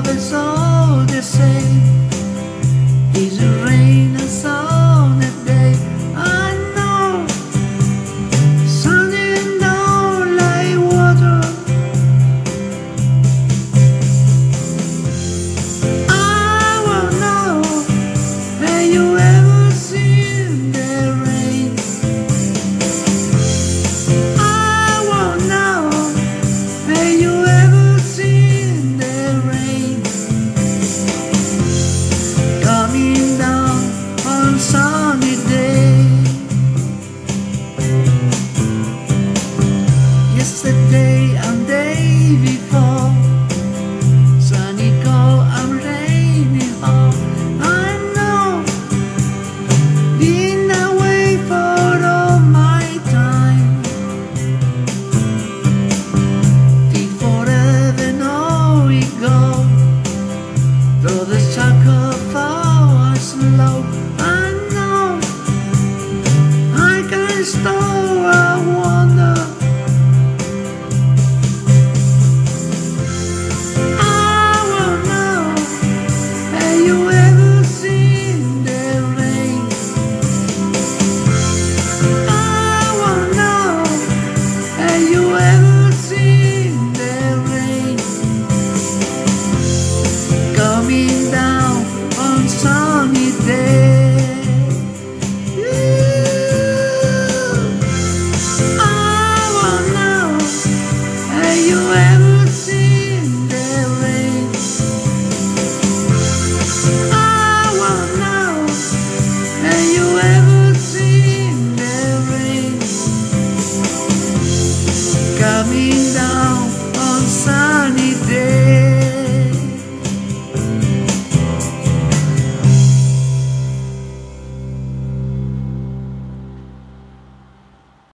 love all the same. Rain a song day? I know. Sunny water. I will know. You slow. I know I can't stop.